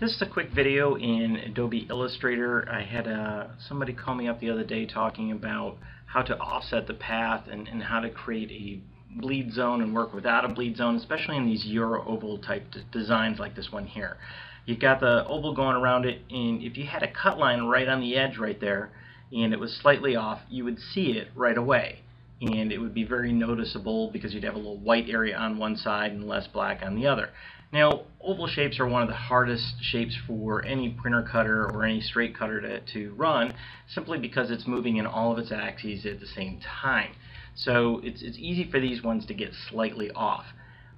This is a quick video in Adobe Illustrator. I had uh, somebody call me up the other day talking about how to offset the path and, and how to create a bleed zone and work without a bleed zone, especially in these Euro oval type designs like this one here. You've got the oval going around it, and if you had a cut line right on the edge right there, and it was slightly off, you would see it right away. And it would be very noticeable because you'd have a little white area on one side and less black on the other. Now, oval shapes are one of the hardest shapes for any printer cutter or any straight cutter to, to run, simply because it's moving in all of its axes at the same time. So it's, it's easy for these ones to get slightly off.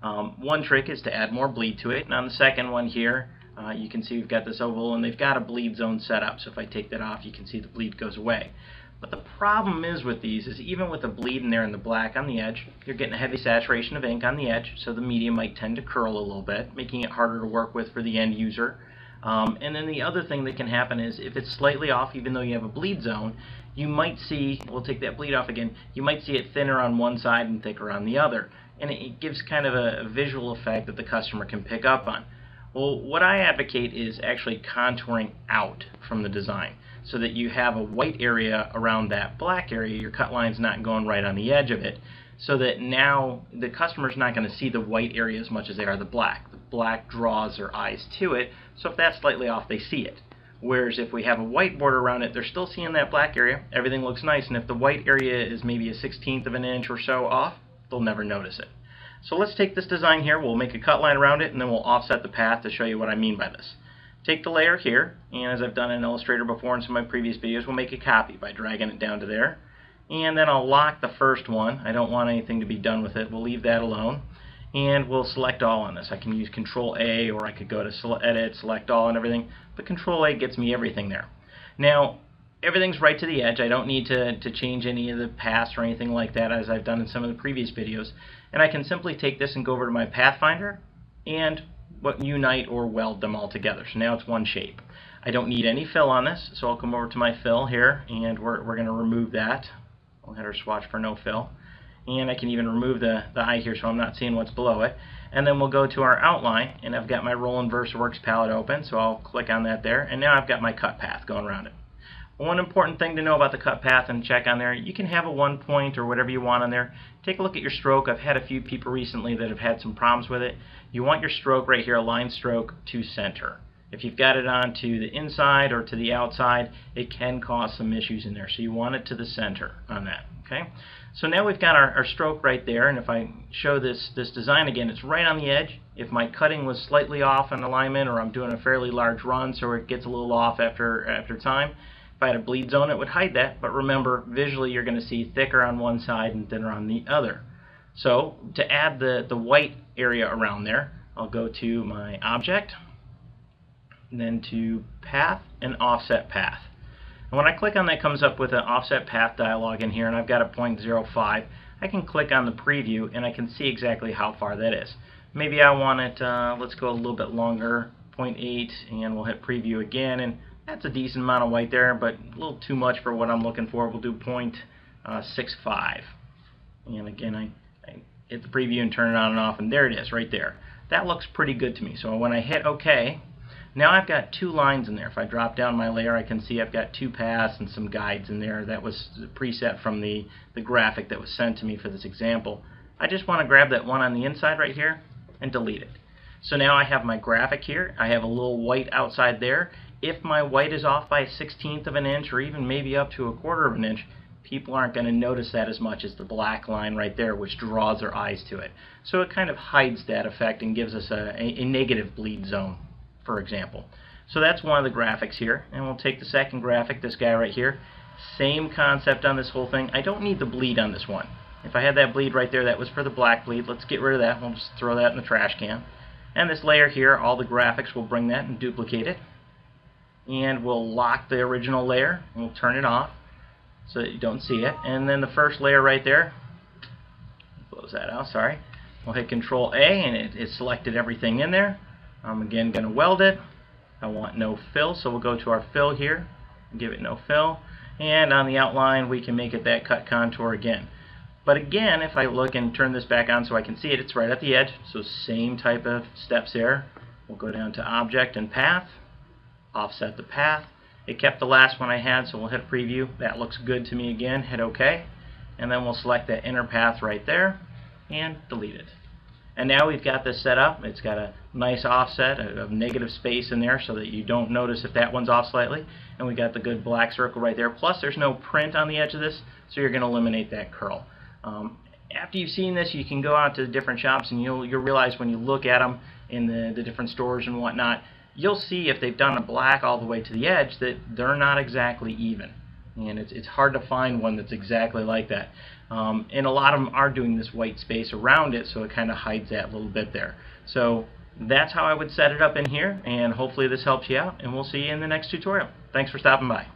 Um, one trick is to add more bleed to it, and on the second one here, uh, you can see we've got this oval, and they've got a bleed zone set up, so if I take that off, you can see the bleed goes away. But the problem is with these is even with the bleed in there and the black on the edge, you're getting a heavy saturation of ink on the edge, so the medium might tend to curl a little bit, making it harder to work with for the end user. Um, and then the other thing that can happen is if it's slightly off, even though you have a bleed zone, you might see, we'll take that bleed off again, you might see it thinner on one side and thicker on the other. And it gives kind of a, a visual effect that the customer can pick up on. Well, what I advocate is actually contouring out from the design so that you have a white area around that black area. Your cut line's not going right on the edge of it so that now the customer's not going to see the white area as much as they are the black. The black draws their eyes to it, so if that's slightly off, they see it. Whereas if we have a white border around it, they're still seeing that black area, everything looks nice, and if the white area is maybe a 16th of an inch or so off, they'll never notice it. So let's take this design here, we'll make a cut line around it, and then we'll offset the path to show you what I mean by this. Take the layer here, and as I've done in Illustrator before in some of my previous videos, we'll make a copy by dragging it down to there. And then I'll lock the first one. I don't want anything to be done with it. We'll leave that alone. And we'll select all on this. I can use Control A, or I could go to Edit, Select All, and everything. But Control A gets me everything there. Now, everything's right to the edge. I don't need to, to change any of the paths or anything like that as I've done in some of the previous videos. And I can simply take this and go over to my Pathfinder and what, unite or weld them all together. So now it's one shape. I don't need any fill on this, so I'll come over to my fill here and we're, we're going to remove that. I'll hit our swatch for no fill. And I can even remove the, the eye here so I'm not seeing what's below it. And then we'll go to our outline and I've got my Roland VersaWorks palette open so I'll click on that there and now I've got my cut path going around it. One important thing to know about the cut path and check on there, you can have a one point or whatever you want on there. Take a look at your stroke. I've had a few people recently that have had some problems with it. You want your stroke right here, align stroke to center. If you've got it on to the inside or to the outside, it can cause some issues in there. So you want it to the center on that. Okay. So now we've got our, our stroke right there, and if I show this this design again, it's right on the edge. If my cutting was slightly off in alignment, or I'm doing a fairly large run, so it gets a little off after after time, if I had a bleed zone, it would hide that, but remember, visually you're going to see thicker on one side and thinner on the other. So to add the, the white area around there, I'll go to my object, then to path and offset path. And when I click on that, comes up with an offset path dialog in here, and I've got a 0.05. I can click on the preview, and I can see exactly how far that is. Maybe I want it, uh, let's go a little bit longer, 0.8, and we'll hit preview again, and that's a decent amount of white there, but a little too much for what I'm looking for. We'll do 0.65. Uh, and again, I, I hit the preview and turn it on and off, and there it is, right there. That looks pretty good to me. So when I hit OK, now I've got two lines in there. If I drop down my layer, I can see I've got two paths and some guides in there. That was the preset from the, the graphic that was sent to me for this example. I just want to grab that one on the inside right here and delete it. So now I have my graphic here. I have a little white outside there, if my white is off by a sixteenth of an inch or even maybe up to a quarter of an inch, people aren't going to notice that as much as the black line right there which draws their eyes to it. So it kind of hides that effect and gives us a, a, a negative bleed zone, for example. So that's one of the graphics here. And we'll take the second graphic, this guy right here. Same concept on this whole thing. I don't need the bleed on this one. If I had that bleed right there, that was for the black bleed. Let's get rid of that. We'll just throw that in the trash can. And this layer here, all the graphics will bring that and duplicate it and we'll lock the original layer and we'll turn it off so that you don't see it. And then the first layer right there close that out sorry. We'll hit control A and it, it selected everything in there. I'm again going to weld it. I want no fill so we'll go to our fill here give it no fill. And on the outline we can make it that cut contour again. But again if I look and turn this back on so I can see it it's right at the edge. So same type of steps there. We'll go down to Object and Path, offset the path. It kept the last one I had, so we'll hit preview. That looks good to me again. Hit OK. And then we'll select that inner path right there and delete it. And now we've got this set up. It's got a nice offset of negative space in there so that you don't notice if that one's off slightly. And we got the good black circle right there. Plus there's no print on the edge of this, so you're going to eliminate that curl. Um, after you've seen this, you can go out to the different shops and you'll, you'll realize when you look at them in the, the different stores and whatnot, you'll see if they've done a black all the way to the edge that they're not exactly even and it's, it's hard to find one that's exactly like that. Um, and a lot of them are doing this white space around it, so it kind of hides that little bit there. So that's how I would set it up in here, and hopefully this helps you out, and we'll see you in the next tutorial. Thanks for stopping by.